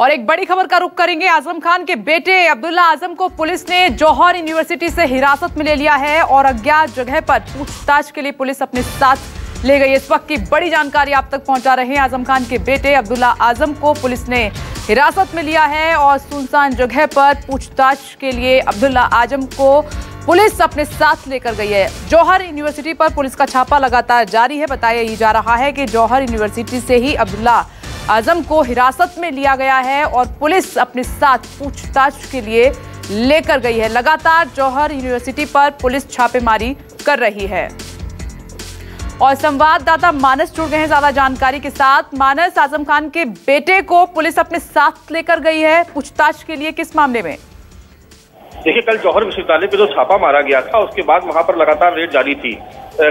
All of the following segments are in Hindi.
और एक बड़ी खबर का रुख करेंगे आज़म खान के बेटे अब्दुल्ला आज़म को पुलिस ने जौहर यूनिवर्सिटी से हिरासत में ले लिया है और अज्ञात जगह पर पूछताछ के लिए पुलिस अपने साथ ले गई इस वक्त की बड़ी जानकारी आप तक पहुँचा रहे हैं। आज़म खान के बेटे अब्दुल्ला आज़म को पुलिस ने हिरासत में लिया है और सुनसान जगह पर पूछताछ के लिए अब्दुल्ला आज़म को पुलिस अपने साथ लेकर गई है। जौहर यूनिवर्सिटी पर पुलिस का छापा लगातार जारी है। बताया ही जा रहा है कि जौहर यूनिवर्सिटी से ही अब्दुल्ला आज़म को हिरासत में लिया गया है और पुलिस अपने साथ पूछताछ के लिए लेकर गई है। लगातार जौहर यूनिवर्सिटी पर पुलिस छापेमारी कर रही है। और संवाददाता मानस जुड़ गए हैं ज़्यादा जानकारी के साथ। मानस आज़म खान के बेटे को पुलिस अपने साथ लेकर गई है। पूछताछ के लिए किस मामले में? देखिए, कल जौहर विश्वविद्यालय पे जो छापा मारा गया था, उसके बाद वहाँ पर लगातार रेड जारी थी।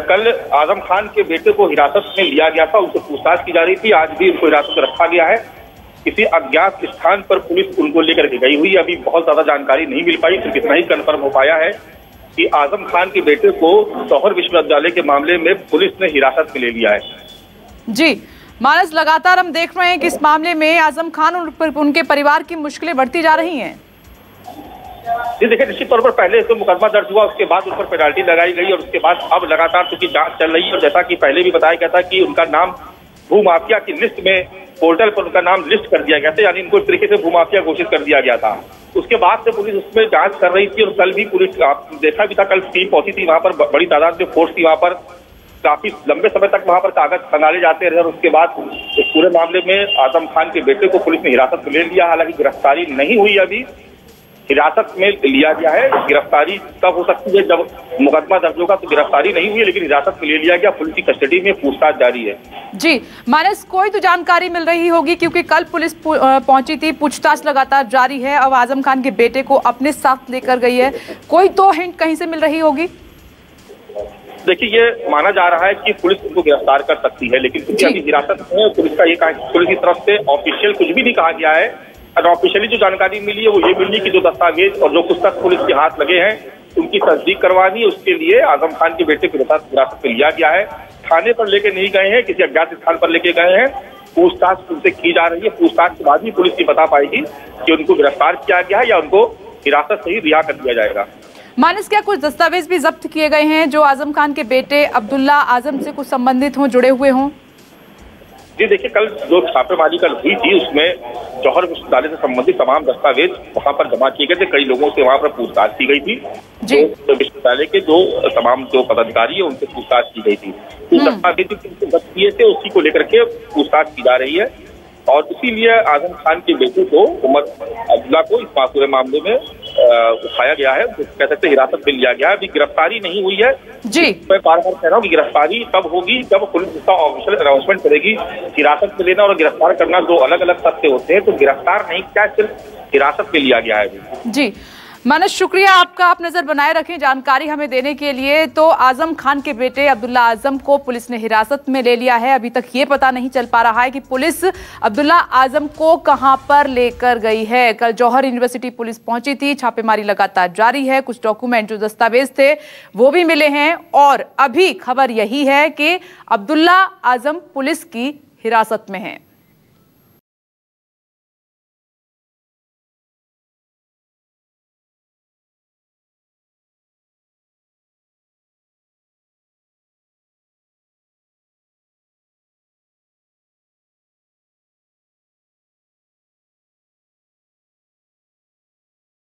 कल आज़म खान के बेटे को हिरासत में लिया गया था, उनसे पूछताछ की जा रही थी। आज भी उनको हिरासत में रखा गया है। किसी अज्ञात स्थान पर पुलिस उनको लेकर के गई हुई। अभी बहुत ज़्यादा जानकारी नहीं मिल पाई, सिर्फ़ इतना ही कन्फर्म हो पाया है कि आज़म खान के बेटे को जौहर विश्वविद्यालय के मामले में पुलिस ने हिरासत में ले लिया है। जी, मानस, लगातार हम देख रहे हैं कि इस मामले में आज़म खान और उनके परिवार की मुश्किलें बढ़ती जा रही हैं। जी, देखिए, निश्चित तौर पर पहले तो मुकदमा दर्ज हुआ, उसके बाद उन पर पेनाल्टी लगाई गई और उसके बाद अब लगातार चूँकि जाँच चल रही है और जैसा कि पहले भी बताया गया था कि उनका नाम भूमाफिया की लिस्ट में पोर्टल पर उनका नाम लिस्ट कर दिया गया था, यानी इनको एक तरीके से भूमाफिया घोषित कर दिया गया था। उसके बाद से पुलिस उसमें जाँच कर रही थी और कल भी पुलिस देखा भी था, कल टीम पहुँची थी, वहाँ पर बड़ी तादाद में फोर्स थी, वहाँ पर काफ़ी लंबे समय तक वहाँ पर कागज़ खंगाले जाते रहे और उसके बाद इस पूरे मामले में आज़म खान के बेटे को पुलिस ने हिरासत में ले लिया, हालाँकि गिरफ्तारी नहीं हुई अभी। हिरासत में लिया गया है गिरफ्तारी तब हो सकती है जब मुकदमा दर्ज होगा तो गिरफ्तारी नहीं हुई लेकिन हिरासत में ले लिया गया पुलिस की कस्टडी में पूछताछ जारी है। जी मानस कोई तो जानकारी मिल रही होगी क्योंकि कल पुलिस पहुँची थी पूछताछ लगातार जारी है अब आज़म खान के बेटे को अपने साथ लेकर गई है। कोई तो हिंट कहीं से मिल रही होगी? देखिए ये माना जा रहा है कि पुलिस उनको गिरफ़्तार कर सकती है लेकिन क्योंकि अभी हिरासत में पुलिस का ये पुलिस की तरफ़ से ऑफिशियल कुछ भी नहीं कहा गया है ऑफिशियली जो जानकारी मिली है, वो ये मिली कि जो दस्तावेज़ और जो पुस्तक पुलिस के हाथ लगे हैं, उनकी तस्दीक करवानी, उसके लिए आज़म खान के बेटे को हिरासत में लिया गया है। थाने पर लेके नहीं गए हैं, किसी अज्ञात स्थान पर लेके गए हैं। पूछताछ उनसे की जा रही है। पूछताछ के बाद ही पुलिस ये बता पाएगी कि उनको गिरफ़्तार किया गया है या उनको हिरासत से ही रिहा कर दिया जाएगा। मानस क्या कुछ दस्तावेज़ भी जब्त किए गए हैं जो आज़म खान के बेटे अब्दुल्ला आज़म से कुछ संबंधित हों, जुड़े हुए हों? जी देखिए कल जो छापेमारी कल हुई थी उसमें जौहर विश्वविद्यालय से संबंधित तमाम दस्तावेज़ वहाँ पर जमा किए गए थे। कई लोगों से वहाँ पर पूछताछ की गई थी। जो। विश्वविद्यालय के जो तमाम जो पदाधिकारी है उनसे पूछताछ की गई थी। उस दस्तावेज़ जब्त किए थे उसी को लेकर के पूछताछ की जा रही है। और इसीलिए आज़म खान के बेटे को उमर अब्दुल्ला को इस पूरे मामले में उठाया गया है कह सकते हिरासत में लिया गया है। अभी गिरफ्तारी नहीं हुई है। जी। मैं बार बार कह रहा हूँ की गिरफ्तारी तब होगी जब पुलिस इसका ऑफिशियल अनाउंसमेंट करेगी। हिरासत में लेना और गिरफ़्तार करना दो अलग अलग तथ्य होते हैं तो गिरफ़्तार नहीं क्या सिर्फ़ हिरासत में लिया गया है? जी। मानस शुक्रिया आपका। आप नज़र बनाए रखें जानकारी हमें देने के लिए। तो आज़म खान के बेटे अब्दुल्ला आज़म को पुलिस ने हिरासत में ले लिया है। अभी तक ये पता नहीं चल पा रहा है कि पुलिस अब्दुल्ला आज़म को कहाँ पर लेकर गई है। कल जौहर यूनिवर्सिटी पुलिस पहुँची थी। छापेमारी लगातार जारी है। कुछ डॉक्यूमेंट, जो दस्तावेज़ थे, वो भी मिले हैं। और अभी खबर यही है कि अब्दुल्ला आज़म पुलिस की हिरासत में है।